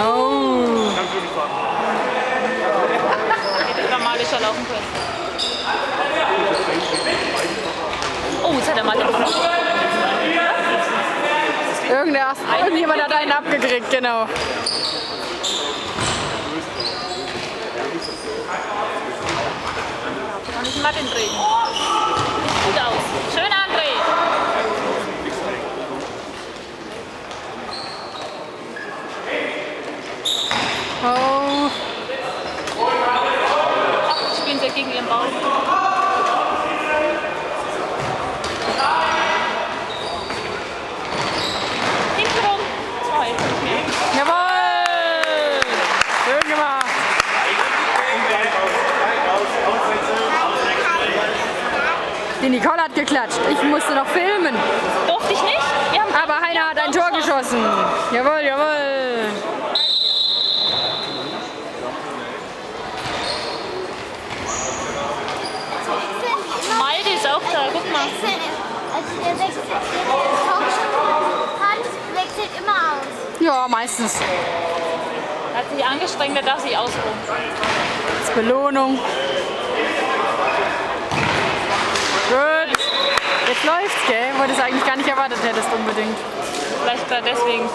Oh. Ganz wirklich sagen. Hätte normalischer laufen können. Oh, jetzt hat er mal den Irgendwer, irgendjemand hat einen abgekriegt, genau. Noch nicht mal den drehen. Sieht gut aus. Schön. Oh, spielen sie gegen ihren Ball. Hintenrum. Zwei. jawohl! Schön gemacht. Die Nicole hat geklatscht. Ich musste noch filmen. Durfte ich nicht? Aber Heiner hat ein Tor geschossen. Jawohl, jawohl. Malte ist auch da. Guck mal. Also der wechselt, der Talkshow hat, wechselt immer aus. Ja, meistens. Hat sich angestrengt, er darf sich ausruhen. Als Belohnung. Gut. Jetzt läuft's, gell? Wo du es eigentlich gar nicht erwartet hättest unbedingt. Vielleicht deswegen.